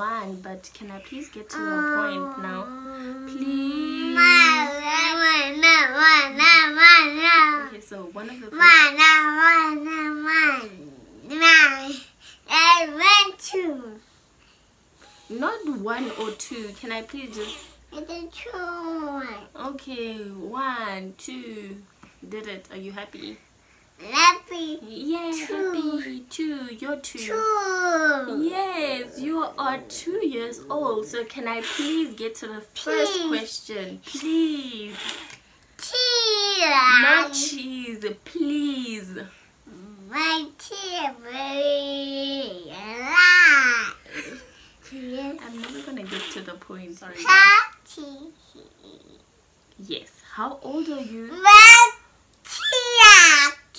one, but can I please get to the point now? Please. Okay, so one of the first, not one or two. Can I please just okay, one, two. Did it? Are you happy? Yeah, Two. happy. Two. You're two. Two. Yes, you are two years old. So can I please get to the first Please. question? Please. Cheese. Not cheese, please. My lot. I'm never gonna get to the point. Sorry. guys. Yes. How old are you?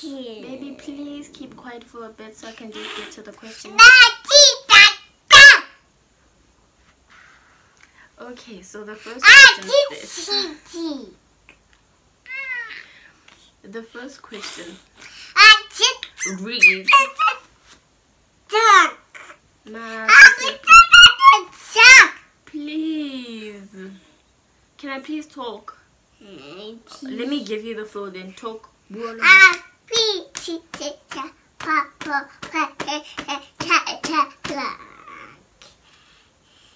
Baby, Baby, please keep quiet for a bit so I can just get to the question. Okay, so the first question is this. The first question reads, please. Can I please talk? Let me give you the floor then. Talk. Buono.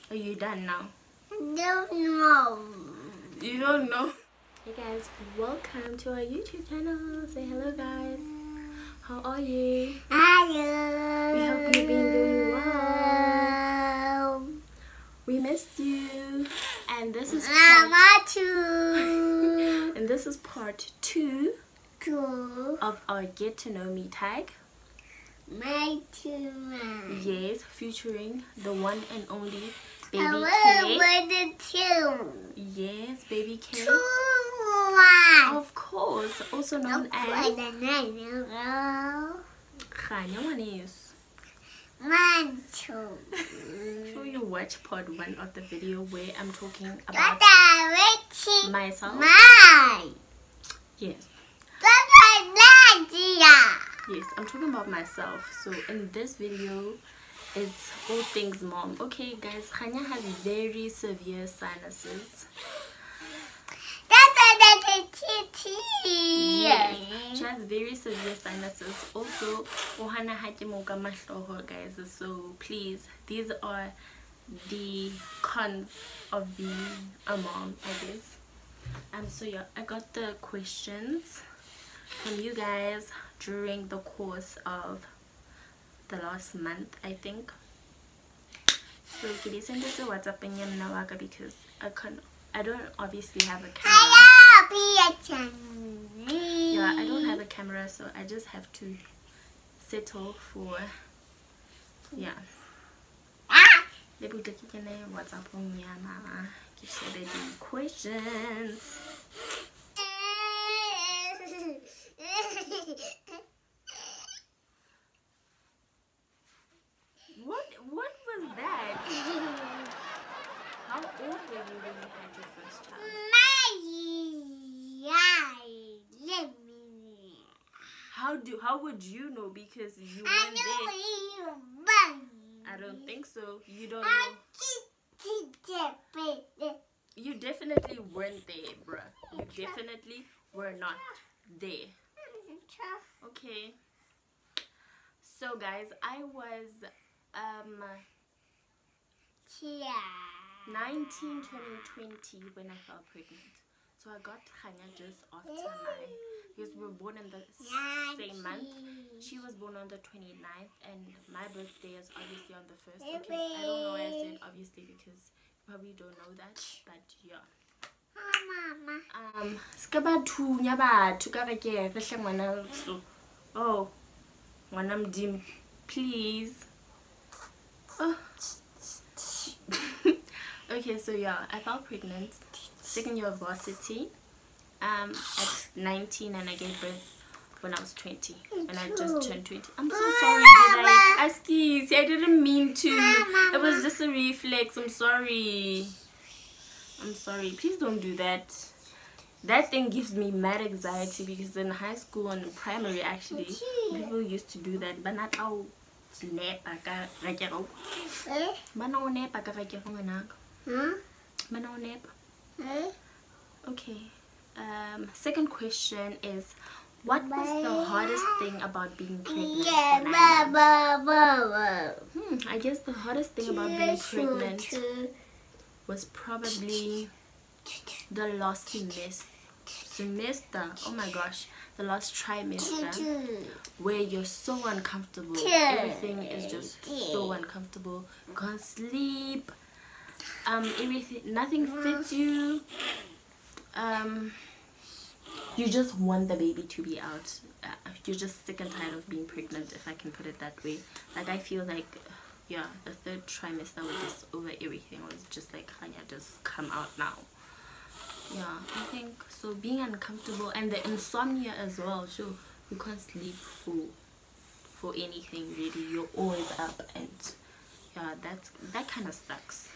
Are you done now? No, no. You don't know? Hey guys, welcome to our YouTube channel. Say hello guys. How are you? Hello. We hope you've been doing well. We missed you. And this is part Mama too. and this is part two Two. of our get to know me tag. My two. Yes, featuring the one and only Baby K. two. Yes, Baby K. Two one. Of course, also known as Kganya Wanis. One, two. You watch part one of the video where I'm talking about myself. My. Yes. Yes, I'm talking about myself. So in this video, it's all things mom. Okay, guys, Kganya has very severe sinuses. Dada, Dada, Titi. Yes, she has very severe sinuses. Also, Ohana Hakimoga Mahloho, guys. So please, these are the cons of being a mom, I guess. Um, so yeah, I got the questions from you guys during the course of the last month, I think. So can you send it to WhatsApp and Yamnawaka because I can I don't obviously have a camera. Hiya, be a Chinese. Yeah, I don't have a camera, so I just have to settle for yeah. Ah. Maybe the kitchen WhatsApp on Yama. Give the questions. What what was that? How old were you when you had your first child? How do how would you know because you weren't there? I don't think so. You don't know. You definitely weren't there, bruh. You definitely were not there. Okay. So guys, I was um 19 turning 20 when I fell pregnant. So I got Khanya just after my because we were born in the same month. She was born on the 29th and my birthday is obviously on the 1st. Okay, I don't know why I said obviously because you probably don't know that, but yeah. Um, ska ba thunya batho ka re ke re hle ngwana so. Oh, ngwana please. Oh. okay, so yeah, I fell pregnant, second year of varsity, um, at 19, and I gave birth when I was 20, and I just turned 20. I'm so sorry, did I? Excuse, I didn't mean to. It was just a reflex. I'm sorry. I'm sorry. Please don't do that. That thing gives me mad anxiety because in high school and primary, actually, people used to do that, but not now. nepa ka ga ke go Eh? bana o nepa ka ga ngwanaka Huh? bana o nepa Eh? okay um second question is what was the hardest thing about being pregnant Yeah, ba, ba, ba, ba. Hmm, I guess the hardest thing about being pregnant was probably the last semester. Semester. Oh my gosh, the last trimester where you're so uncomfortable. Everything is just so uncomfortable. Can't sleep. Um, everything, nothing fits you. Um, you just want the baby to be out. Uh, you're just sick and tired of being pregnant, if I can put it that way. Like I feel like, yeah, the third trimester was just over everything. Was just like, Kganya, just come out now. Yeah, I think so. Being uncomfortable and the insomnia as well. So you can't sleep for for anything really. You're always up, and yeah, that's that kind of sucks.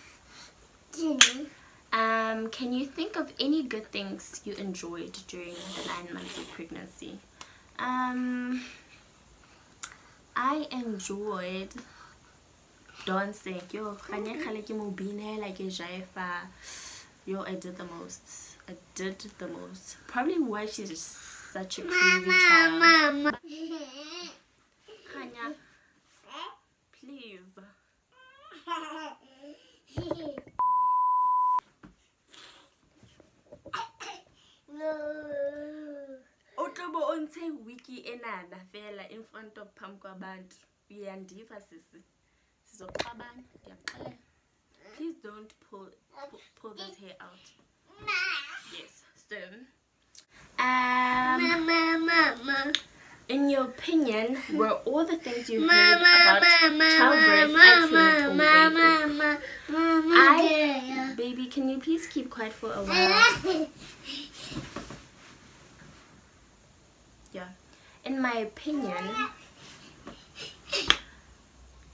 Choo. Um, can you think of any good things you enjoyed during the nine months of pregnancy? Um, I enjoyed dancing. Yo, kganya kgale ke mo binela, ke jaifa. Yo, I did the most. I did the most. Probably why she's such a crazy child. Mama. Kganya, please. o tlo bo o ntshe wiki enana fela in front of phambi kwabantu uyandiva sisi please don't pull, pull, pull this hair out yes so um Mama. in your opinion were all the things you heard about childbirth accurate or? I, baby, can you please keep quiet for a while? Yeah. In my opinion,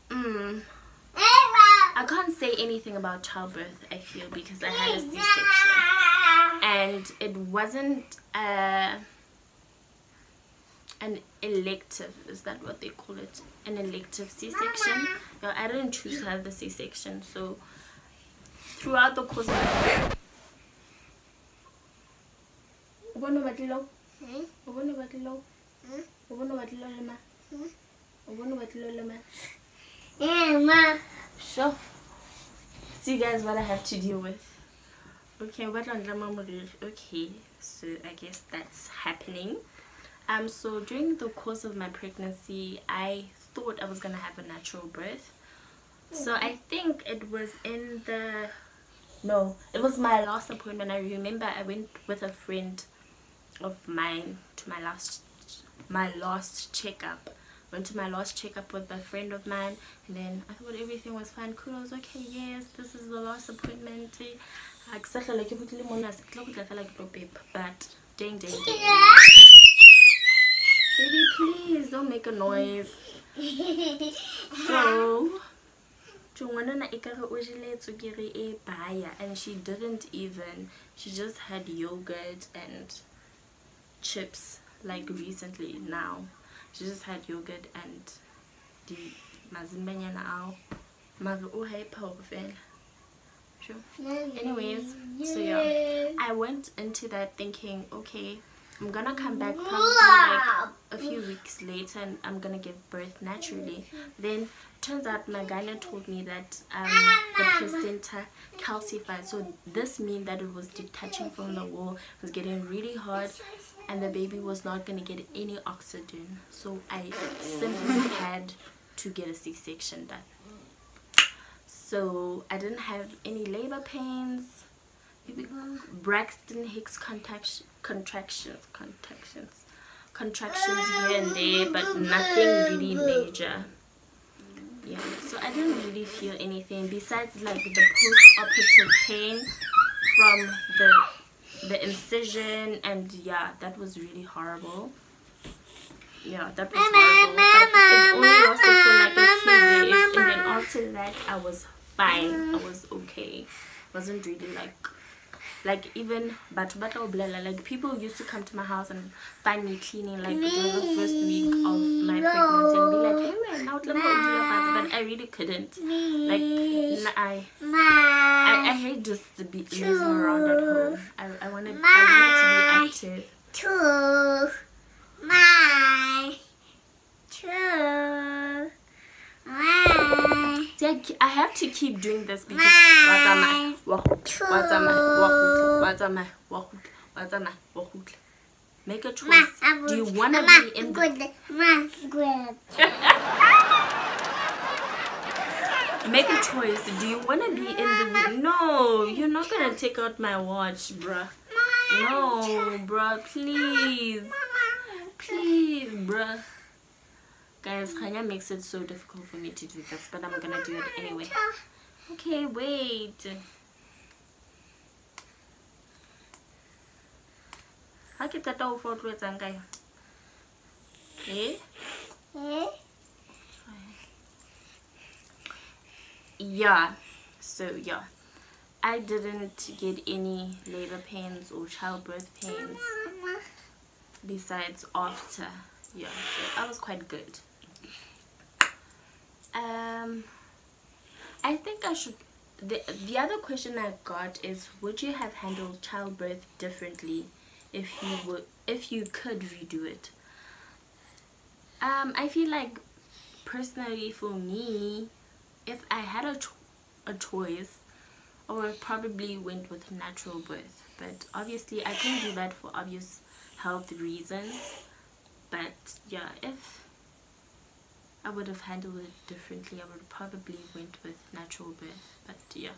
mm, I can't say anything about childbirth, I feel, because I had a C section. And it wasn't uh, an elective, is that what they call it? An elective C section. No, I didn't choose to have the C section, so throughout the course of my O bone o batlile ho? Hmm? O bone o batlile ho? Hmm? O bone o batlile ho lema? Hmm? O bone o batlile ho lema? Mama. Sure. See guys what I have to deal with. Okay, what on Okay, so I guess that's happening. Um so during the course of my pregnancy I thought I was gonna have a natural birth. So I think it was in the no, it was my last appointment. I remember I went with a friend of mine to my last my last checkup went to my last checkup with a friend of mine and then I thought everything was fine. Cool. I was okay yes this is the last appointment. I exactly like but ding ding ding. Baby please don't make a noise. So e kare o jele tswekere e baya and she didn't even she just had yogurt and chips like recently now she just had yogurt and the mara o hyper hore fela. Sure. Anyways so yeah. I went into that thinking okay i'm gonna come back probably like a few weeks later and i'm gonna give birth naturally. Then turns out my gyna told me that um the placenta calcified. So this means that it was detaching from the wall it was getting really hard and the baby was not going to get any oxygen. So i simply had to get a c-section done. So i didn't have any labor pains braxton hicks contraction contractions contractions contractions here and there but nothing really major. Yeah so i didn't really feel anything besides like the post-operative pain from the the incision and yeah that was really horrible. Yeah that was horrible. But it only lasted for like a few days. And then after that i was fine. I was okay. Wasn't really like like even but like people used to come to my house and find me cleaning like during the first week of my pregnancy and be like hey man now I really couldn't. Like n- I, I, I hate just to be lazing around at home. I, I want to I be active. Two. My. Two. My. See, I, I have to keep doing this because My. wa tsamaya, wa kgutla, Two. wa tsamaya, wa kgutla, wa tsamaya, wa kgutla, wa tsamaya, wa. Make a choice. Do you want to be in the good. Make a choice. Do you want to be in the No, you're not to take out my watch, bruh. No, bruh, please. Please, bruh. Guys, Kganya makes it so difficult for me to do this, but I'm gonna do it anyway. Okay, wait. Ha ke qeta ho fa o tlo etsang yona? Eh? Yeah. So yeah. I didn't get any labor pains or childbirth pains besides after. Yeah, so I was quite good. Um I think I should the the other question I got is would you have handled childbirth differently if you would if you could redo it? Um I feel like personally for me if I had a, cho- a choice I would probably went with natural birth. But obviously I couldn't do that for obvious health reasons. But yeah if I would have handled it differently I would probably went with natural birth. But yeah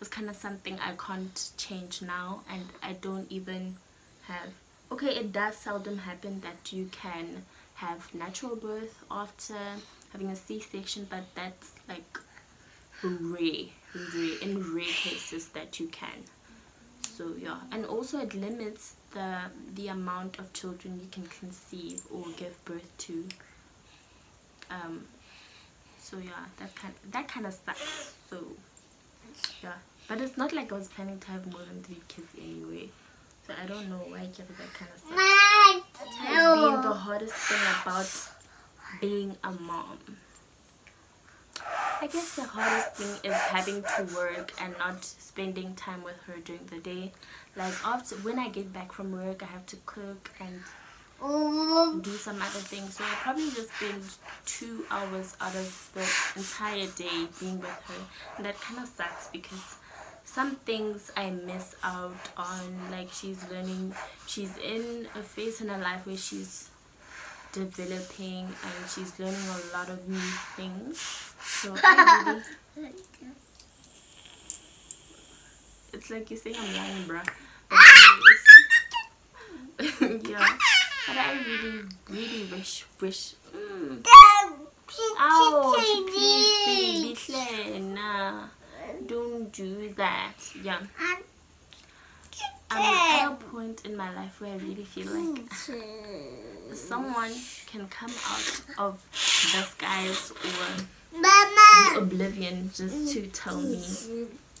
it's kind of something I can't change now and I don't even have okay it does seldom happen that you can have natural birth after having a c-section but that's like rare rare in rare cases that you can. So yeah. And also it limits the the amount of children you can conceive or give birth to. Um so yeah that kind that kind of sucks. So yeah. But it's not like i was planning to have more than three kids anyway. So i don't know why I get that kind of sucks My. has been the hardest thing about being a mom I guess the hardest thing is having to work and not spending time with her during the day. Like after when I get back from work, I have to cook and do some other things. So I probably just spend two hours out of the entire day being with her, and that kind of sucks because some things I miss out on. Like she's learning, she's in a phase in her life where she's developing and she's learning a lot of new things. So I really, it's like you say I'm lying, bruh. But yeah. But I really, really wish, wish. Mm, ouch, please, baby, Claire, nah. Don't do that. Yeah. I'm at a point in my life where I really feel like someone can come out of the skies or Mama. oblivion just to tell me,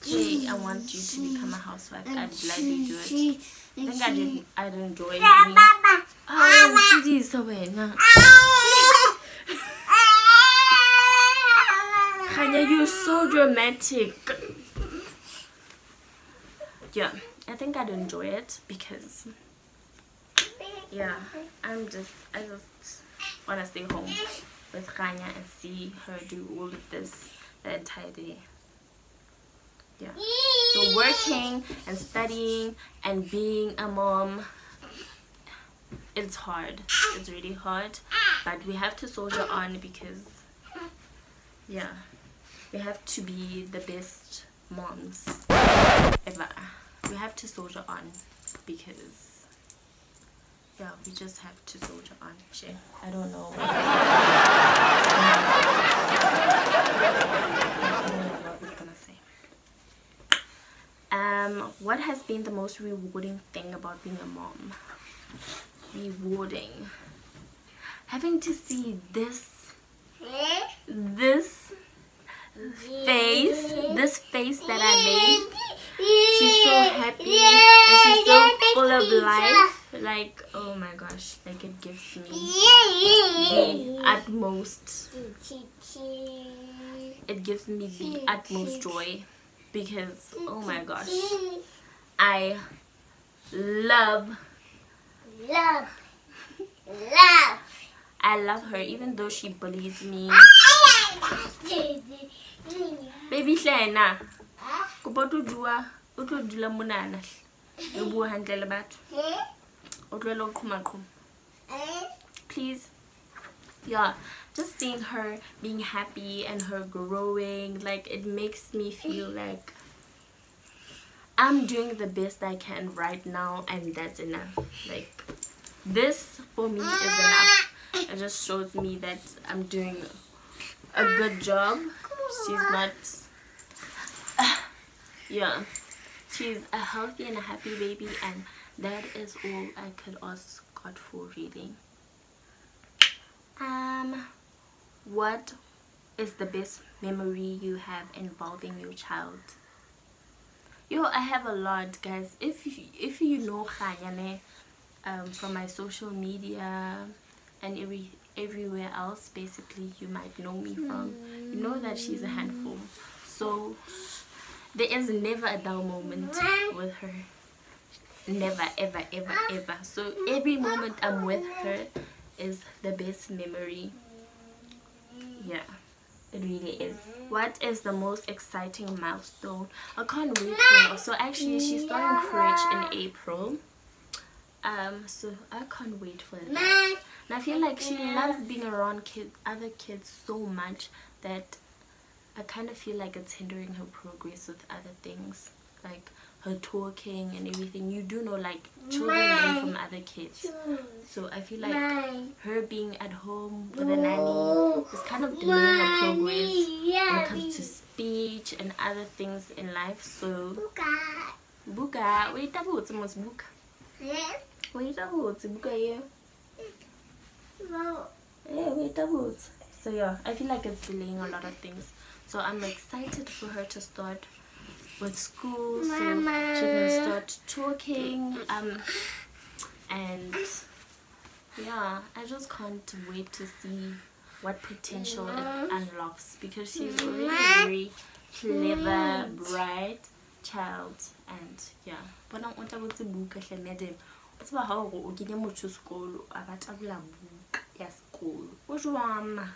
hey, I want you to become a housewife. I'd gladly do it. I think I oh, did. I'd enjoy it. doing. Mama. Oh, Tshedisa wena. Kganya, you're so dramatic. Yeah, I think I'd enjoy it because, yeah, I'm just, I just want to stay home with Kganya and see her do all of this the entire day. Yeah. So working and studying and being a mom, it's hard. It's really hard. But we have to soldier on because, yeah, we have to be the best moms ever. We have to soldier on because, yeah, we just have to soldier on. Shit, I don't know. Um, what has been the most rewarding thing about being a mom? Rewarding. Having to see this, this face, this face that I made. She's so happy and she's so full of life. like oh my gosh like it gives me the utmost it gives me the utmost joy because oh my gosh i love Love. Love. i love her even though she bullies me baby hlena kopa o tlo dua o tlo dula monana hle. o bua hantle le batho. O tlohele go qhomaqhoma please. Yeah just seeing her being happy and her growing like it makes me feel like i'm doing the best i can right now and that's enough. Like this for me is enough. It just shows me that i'm doing a good job. She's not yeah. She's a healthy and a happy baby and that is all i could ask god for really. Um what is the best memory you have involving your child? Yo i have a lot guys. If you, if you know Khanyane, um from my social media and every everywhere else basically you might know me from. You know that she's a handful. So there is never a dull moment with her. Never ever ever ever. So every moment i'm with her is the best memory. Yeah it really is. What is the most exciting milestone? I can't wait for her so actually she's starting crèche in april. Um so i can't wait for that. And i feel like she loves being around kids other kids so much that i kind of feel like it's hindering her progress with other things like her talking and everything. You do know like children learn from other kids. So i feel like her being at home with a nanny is kind of delaying her progress when it comes to speech and other things in life. So buka. Buka. Wait a botse mos buka. Wait a botse buka yeah. Yeah wait a botse so yeah i feel like it's delaying a lot of things so i'm excited for her to start with school so she can start talking um and yeah i just can't wait to see what potential it unlocks because she's already a very clever bright child and yeah. Bona o tla botse buka hle madam o tseba ha hore o kenye motho sekolo a ba tabula buka ya sekolo. O jwang ma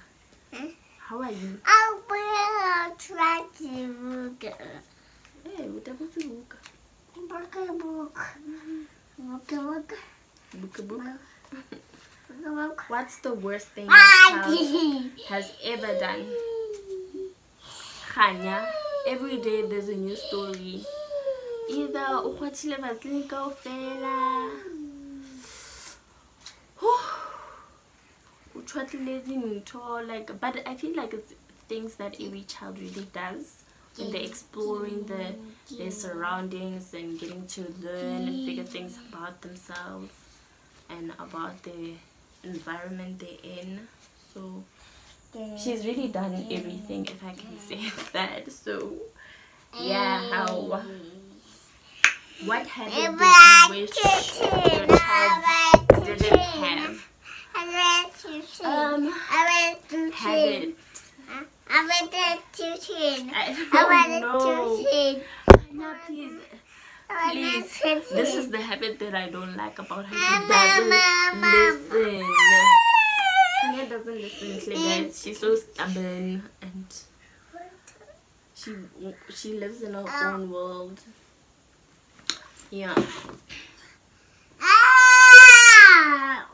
how are you I will try to book. eh o tla botse buka Book a book. Book a book. Book a book. what's the worst thing your child has ever done Kganya, every day there's a new story. Either o kgwathile vaseline kaofela. O tshwatlile dintho like but I feel like it's things that every child really does when they're exploring the their surroundings and getting to learn and figure things about themselves and about the environment they're in. So she's really done everything if i can say that. So yeah how what habit I you wish your child I want to didn't have I want to sing. um I want to sing. I want to sing. i I want to. Anya, please. Please. this is the habit that i don't like about her she doesn't listen. Anya doesn't listen hle, guys she's so stubborn and she she lives in her own world. Yeah Ah!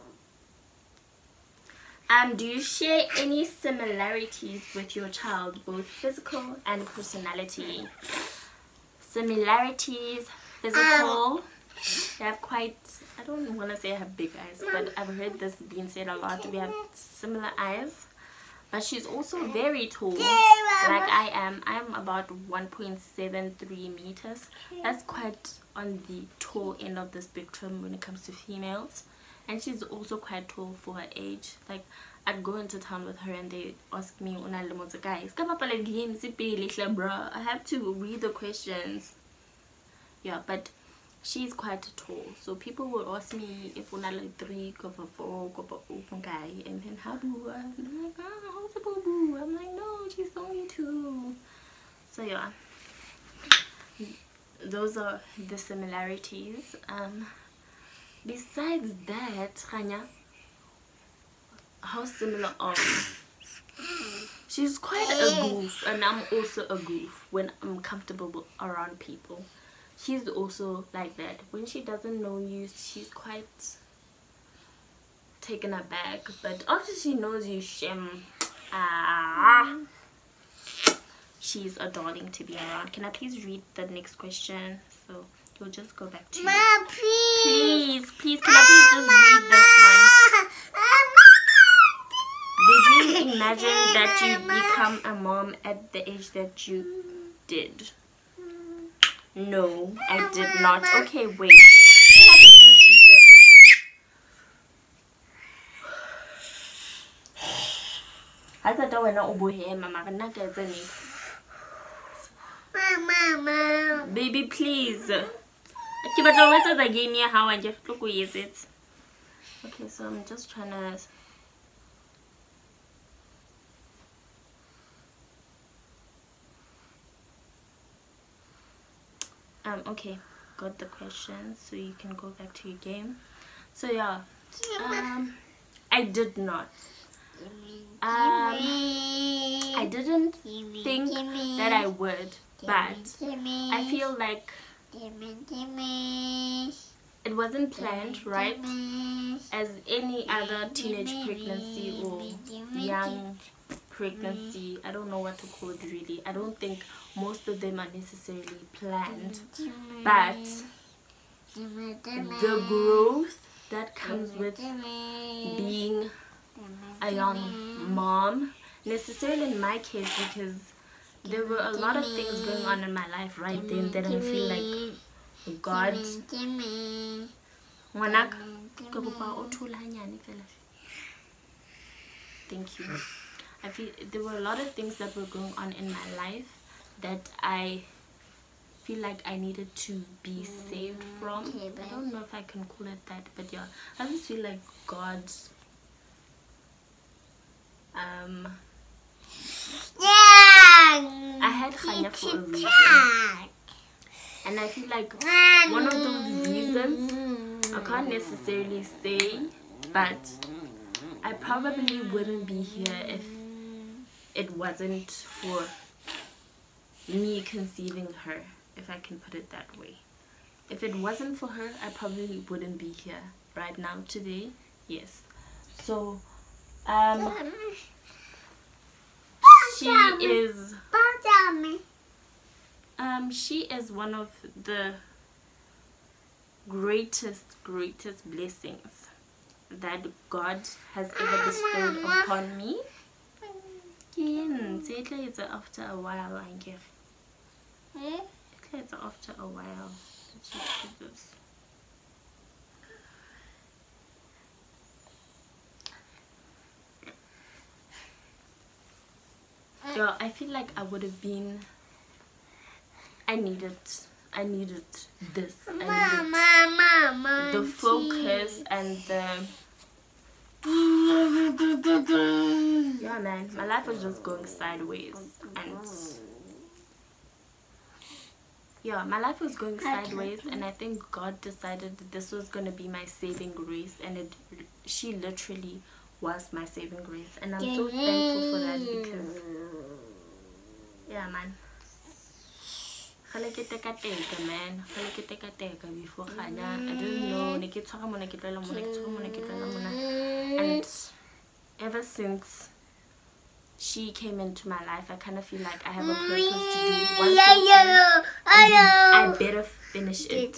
Um, do you share any similarities with your child, both physical and personality? Similarities, physical. They have quite, I don't want to say I have big eyes, but I've heard this being said a lot. We have similar eyes. But she's also very tall, like I am. I'm about 1.73 meters. That's quite on the tall end of the spectrum when it comes to females and she's also quite tall for her age like i'd go into town with her and they ask me le motse guys bro i have to read the questions. Yeah but she's quite tall. So people will ask me if we're not like three of four of open guy and then how do I? They're like ah how's the boo boo I'm like no she's only two. So yeah. Those are the similarities. Um besides that Rania how similar are we? She's quite a goof and I'm also a goof when I'm comfortable around people. She's also like that. When she doesn't know you she's quite taken aback but after she knows you shim ah she's a darling to be around. Can i please read the next question? So we'll just go back to Ma, please. please please can i please just read this one imagine that you become a mom at the age that you did no, I did not. Okay, wait. I thought I went over here, Mama. I'm not getting it. Mama. Baby, please. Okay, but what's the game here? How I just look is it? Okay, so I'm just trying to. Um, okay, got the question, so you can go back to your game. So yeah, um, I did not. Um, I didn't think that I would, but I feel like it wasn't planned, right? As any other teenage pregnancy or young pregnancy, I don't know what to call it really. I don't think most of them are necessarily planned, but the growth that comes with being a young mom, necessarily in my case, because there were a lot of things going on in my life right then that I feel like oh God ngwanak ke kopa o thula hanyane fela. Thank you i feel there were a lot of things that were going on in my life that i feel like i needed to be saved from. i don't know if i can call it that but yeah i just feel like god um i had Kganya for a reason. and i feel like one of those reasons I can't necessarily say, but I probably wouldn't be here if it wasn't for me conceiving her, if I can put it that way. If it wasn't for her, I probably wouldn't be here right now today. Yes. So, um, she is um she is one of the greatest greatest blessings that god has ever bestowed upon me Yes, it after a while I guess. It later after a while. Let's just do this. Yeah, I feel like I would have been I needed I needed this. I needed the focus and the yeah man my life was just going sideways and yeah my life was going sideways and i think god decided that this was going to be my saving grace and it she literally was my saving grace and i'm so thankful for that because yeah man. Gale ke teka teka man gale ke teka teka before Kganya i didn't know. Ne ke tshwara mona ke tloela mona ke tshwara mona ke mona and ever since she came into my life i kind of feel like i have a purpose to do one thing and i better finish it.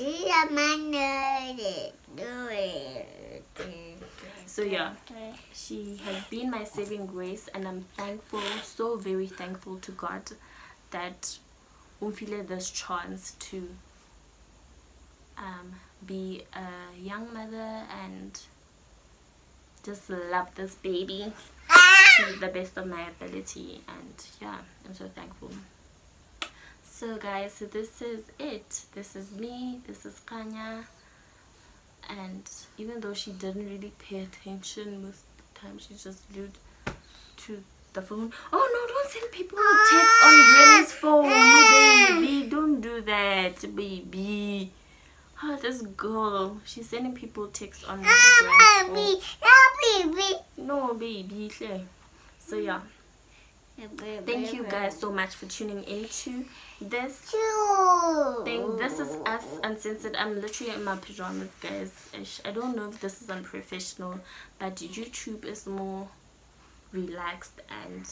So yeah. She has been my saving grace and i'm thankful so very thankful to god that umfile this chance to um, be a young mother and just love this baby. To the best of my ability and yeah i'm so thankful. So guys so this is it. This is me this is Kganya. And even though she didn't really pay attention most of the time she just glued to the phone. Oh no don't send people text on granny's ah, phone no eh. baby. Don't do that baby. Oh this girl she's sending people text on ah, her granny's phone. No baby so yeah. Thank you guys so much for tuning into this. Thing this is us uncensored. I'm literally in my pajamas guys. I don't know if this is unprofessional but youtube is more relaxed and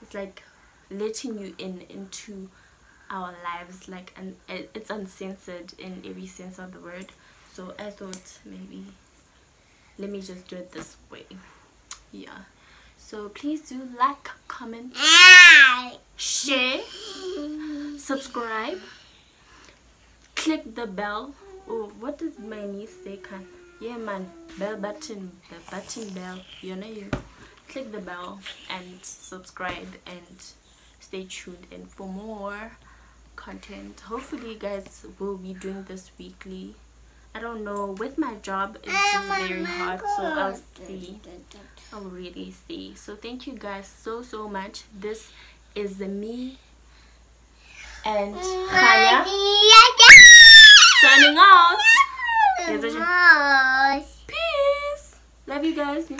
it's like letting you in into our lives like and it's uncensored in every sense of the word. So i thought maybe let me just do it this way. Yeah. So please do like comment share subscribe. Click the bell. Oh what does my niece say? Can yeah man. Bell button the button bell. You know you. Click the bell and subscribe and stay tuned. And for more content hopefully you guys will be doing this weekly I don't know. With my job it's just very hard so I'll see. I'll really see. So thank you guys so so much. This is the me and Kaya signing out. peace. Love you guys. Peace.